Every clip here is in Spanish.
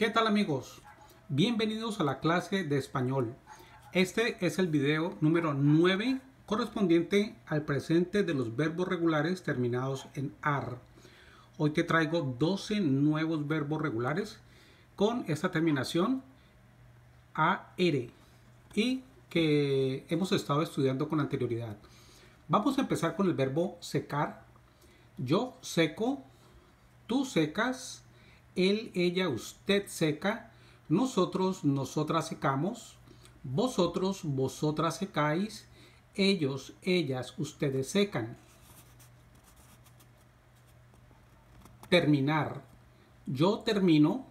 ¿Qué tal amigos? Bienvenidos a la clase de español. Este es el video número 9 correspondiente al presente de los verbos regulares terminados en AR. Hoy te traigo 12 nuevos verbos regulares con esta terminación AR y que hemos estado estudiando con anterioridad. Vamos a empezar con el verbo secar. Yo seco, tú secas, él, ella, usted seca, nosotros, nosotras secamos, vosotros, vosotras secáis, ellos, ellas, ustedes secan. Terminar. Yo termino,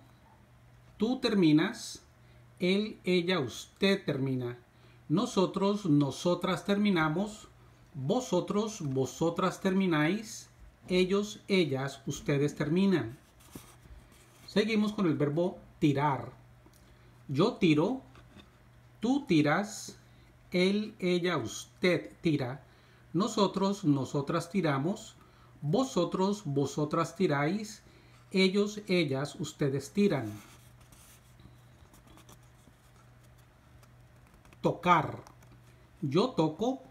tú terminas, él, ella, usted termina. Nosotros, nosotras terminamos, vosotros, vosotras termináis, ellos, ellas, ustedes terminan. Seguimos con el verbo tirar. Yo tiro, tú tiras, él, ella, usted tira, nosotros, nosotras tiramos, vosotros, vosotras tiráis, ellos, ellas, ustedes tiran. Tocar. Yo toco,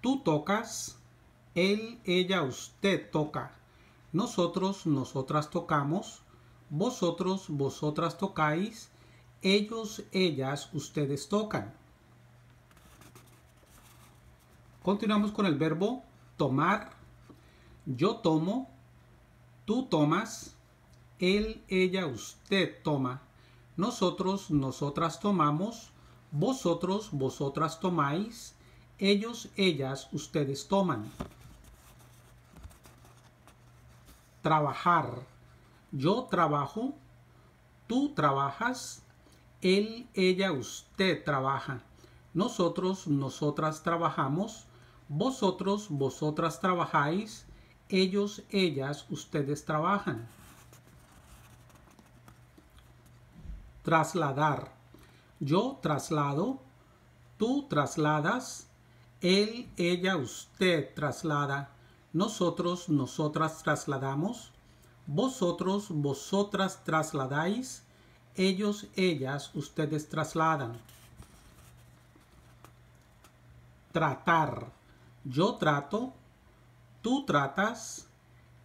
tú tocas, él, ella, usted toca, nosotros, nosotras tocamos, vosotros, vosotras tocáis, ellos, ellas, ustedes tocan. Continuamos con el verbo tomar. Yo tomo, tú tomas, él, ella, usted toma, nosotros, nosotras tomamos, vosotros, vosotras tomáis, ellos, ellas, ustedes toman. Trabajar. Yo trabajo, tú trabajas, él, ella, usted trabaja. Nosotros, nosotras trabajamos, vosotros, vosotras trabajáis, ellos, ellas, ustedes trabajan. Trasladar. Yo traslado, tú trasladas, él, ella, usted traslada, nosotros, nosotras trasladamos, vosotros, vosotras trasladáis, ellos, ellas, ustedes trasladan. Tratar. Yo trato, tú tratas,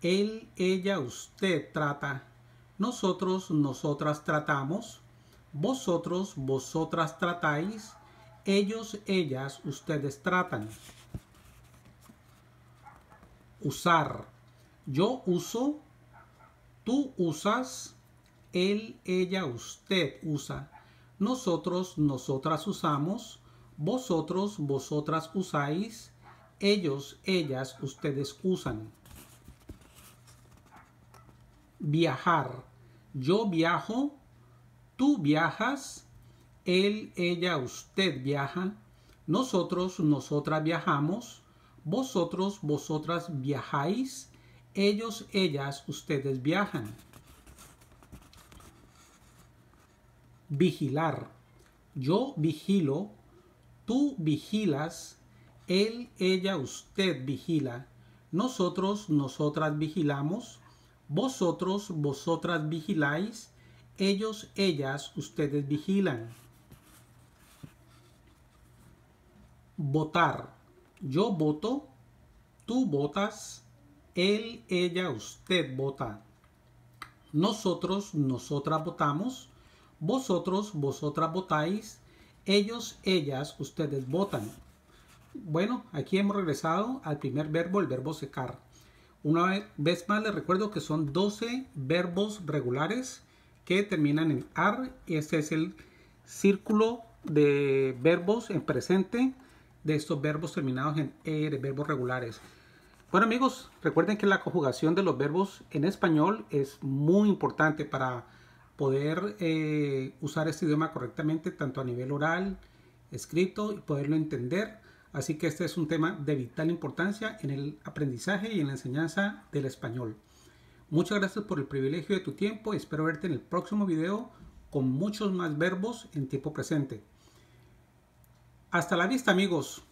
él, ella, usted trata, nosotros, nosotras tratamos, vosotros, vosotras tratáis, ellos, ellas, ustedes tratan. Usar. Yo uso, tú usas, él, ella, usted usa, nosotros, nosotras usamos, vosotros, vosotras usáis, ellos, ellas, ustedes usan. Viajar. Yo viajo, tú viajas, él, ella, usted viaja, nosotros, nosotras viajamos, vosotros, vosotras viajáis, ellos, ellas, ustedes viajan. Vigilar. Yo vigilo, tú vigilas, él, ella, usted vigila, nosotros, nosotras vigilamos, vosotros, vosotras vigiláis, ellos, ellas, ustedes vigilan. Votar. Yo voto, tú votas, él, ella, usted vota. Nosotros, nosotras votamos, vosotros, vosotras votáis, ellos, ellas, ustedes votan. Bueno, aquí hemos regresado al primer verbo, el verbo secar. Una vez más les recuerdo que son 12 verbos regulares que terminan en AR. Este es el círculo de verbos en presente de estos verbos terminados en ER, verbos regulares. Bueno amigos, recuerden que la conjugación de los verbos en español es muy importante para poder eh, usar este idioma correctamente, tanto a nivel oral, escrito y poderlo entender. Así que este es un tema de vital importancia en el aprendizaje y en la enseñanza del español. Muchas gracias por el privilegio de tu tiempo espero verte en el próximo video con muchos más verbos en tiempo presente. Hasta la vista amigos.